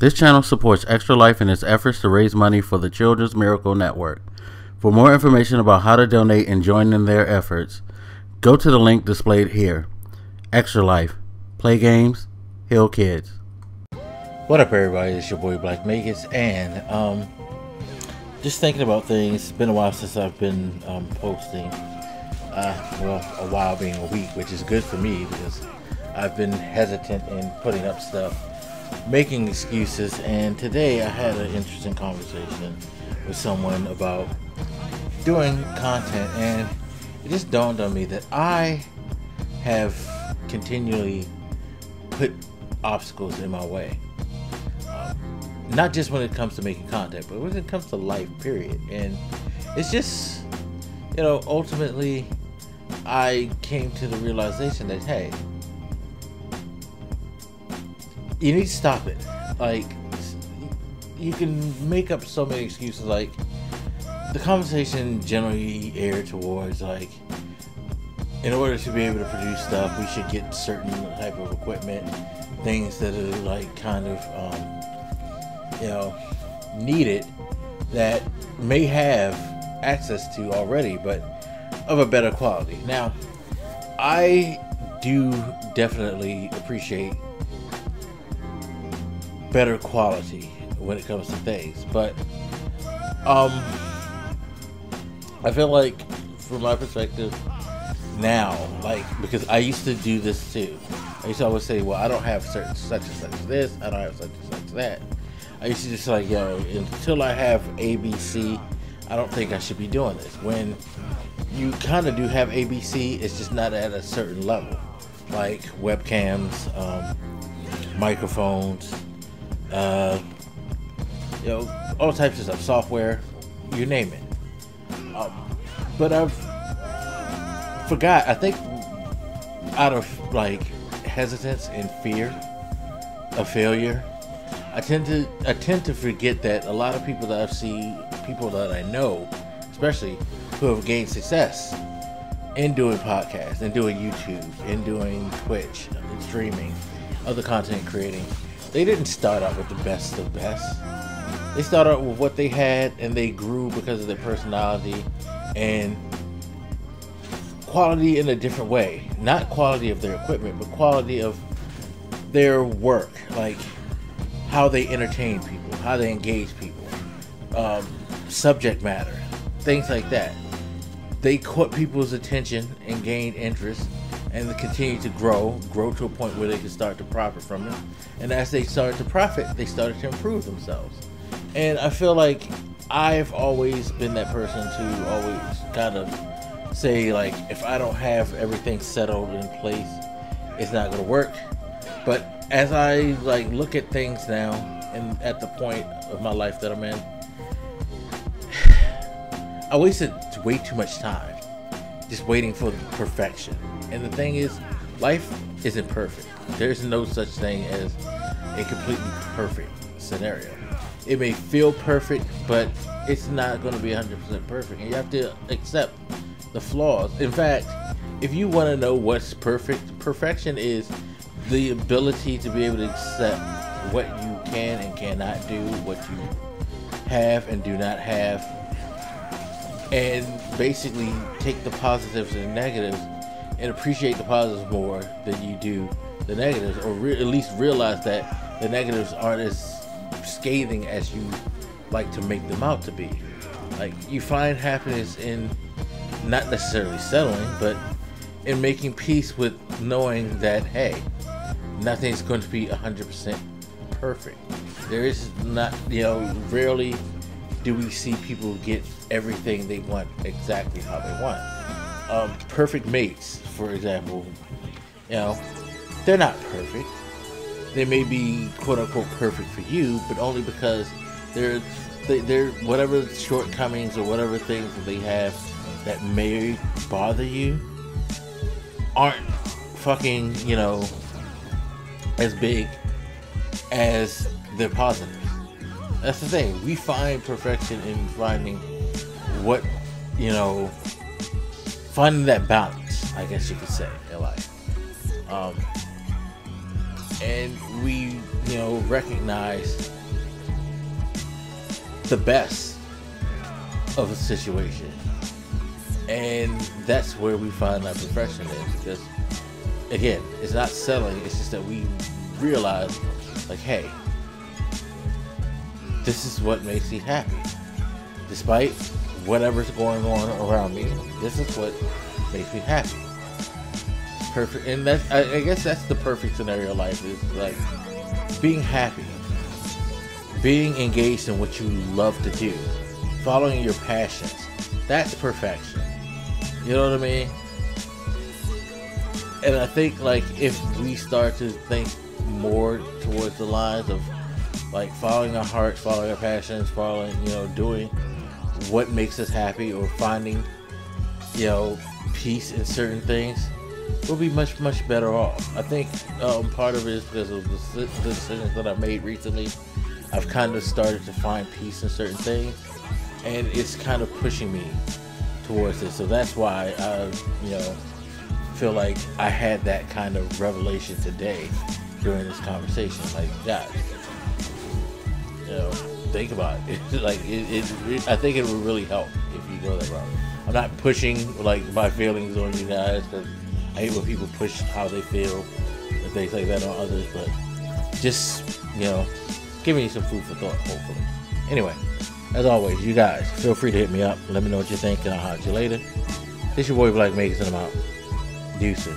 This channel supports Extra Life in its efforts to raise money for the Children's Miracle Network. For more information about how to donate and join in their efforts, go to the link displayed here. Extra Life. Play games, heal kids. What up, everybody? It's your boy Blak Magus, and um, just thinking about things. It's been a while since I've been um, posting. Uh, well, a while being a week, which is good for me because I've been hesitant in putting up stuff, making excuses. And today I had an interesting conversation with someone about doing content, and it just dawned on me that I have continually put obstacles in my way um, not just when it comes to making content, but when it comes to life, period. And it's just, you know, ultimately, I came to the realization that, hey, you need to stop it. Like, you can make up so many excuses. Like, the conversation generally aired towards, like, in order to be able to produce stuff, we should get certain type of equipment, things that are, like, kind of, um, you know needed that may have access to already, but of a better quality. Now, I do definitely appreciate better quality when it comes to things, but um, I feel like, from my perspective, now, like because I used to do this too. I used to always say, "Well, I don't have certain such and such this. I don't have such and such that." I used to just like, yo, until I have ABC, I don't think I should be doing this. When you kind of do have ABC, it's just not at a certain level, like webcams, um, microphones, uh, you know, all types of stuff, software, you name it. Um, but I've forgot. I think out of like hesitance and fear of failure I tend to I tend to forget that a lot of people that I've seen, people that I know, especially who have gained success in doing podcasts and doing YouTube and doing Twitch and streaming, other content creating, they didn't start out with the best of best. They started out with what they had and they grew because of their personality and quality in a different way. Not quality of their equipment, but quality of their work. Like how they entertain people, how they engage people, um, subject matter, things like that. They caught people's attention and gained interest and continue to grow, grow to a point where they can start to profit from it. And as they started to profit, they started to improve themselves. And I feel like I've always been that person to always kind of say like if I don't have everything settled in place, it's not going to work. But as I like look at things now and at the point of my life that I'm in, I wasted way too much time just waiting for perfection. And the thing is, life isn't perfect. There's no such thing as a completely perfect scenario. It may feel perfect, but it's not going to be 100% perfect. And you have to accept the flaws. In fact, if you want to know what's perfect, perfection is the ability to be able to accept what you can and cannot do, what you have and do not have, and basically take the positives and negatives and appreciate the positives more than you do the negatives, or at least realize that the negatives aren't as scathing as you like to make them out to be. Like you find happiness in not necessarily settling, but in making peace with knowing that hey, nothing's going to be 100% perfect. There is not, you know, rarely do we see people get everything they want exactly how they want. Um, perfect mates, for example, you know, they're not perfect. They may be quote unquote perfect for you, but only because they're they, they're whatever shortcomings or whatever things that they have that may bother you aren't fucking you know as big as the positives. That's the thing. We find perfection in finding what, you know, finding that balance, I guess you could say, in life. Um, and we, you know, recognize the best of a situation. And that's where we find our profession is because again, it's not selling, it's just that we realize like, hey, this is what makes me happy. Despite whatever's going on around me, this is what makes me happy. Perfect, and that's I, I guess that's the perfect scenario. Life is like being happy, being engaged in what you love to do, following your passions. That's perfection. You know what I mean? And I think like if we start to think more towards the lines of like following our hearts, following our passions, following you know doing what makes us happy or finding you know peace in certain things, we'll be much much better off. I think um, part of it is because of the, the decisions that I made recently. I've kind of started to find peace in certain things, and it's kind of pushing me towards it. So that's why I, you know, feel like I had that kind of revelation today during this conversation. Like, guys, you know, think about it. like, it, it, I think it would really help if you go that route. I'm not pushing like my feelings on you guys because I hate when people push how they feel and things like that on others. But just you know, giving you some food for thought, hopefully. Anyway, as always, you guys feel free to hit me up. Let me know what you think, and I'll holler you later. This your boy Blak and I'm out. Deuces.